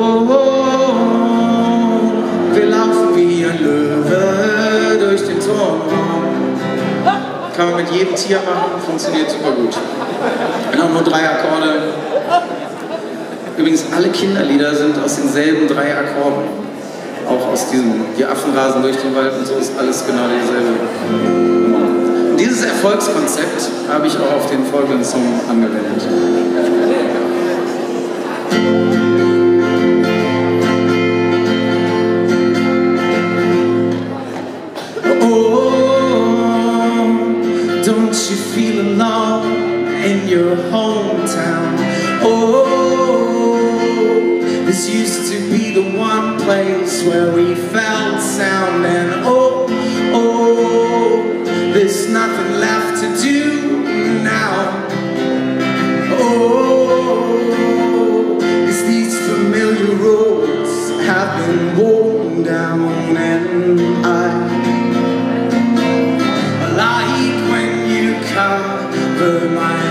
Oh, wir laufen wie ein Löwe durch den Turm. Kann man mit jedem Tier machen, funktioniert super gut. Auch nur drei Akkorde. Übrigens, alle Kinderlieder sind aus denselben drei Akkorden. Auch aus diesem, die Affen rasen durch den Wald und so ist alles genau dieselbe. Dieses Erfolgskonzept habe ich auch auf den folgenden Song angewendet. Don't you feel alone in your hometown? Oh, this used to be the one place where we felt sound, and oh, oh, there's nothing left to do now. Oh, these familiar roads have been worn down, and I over my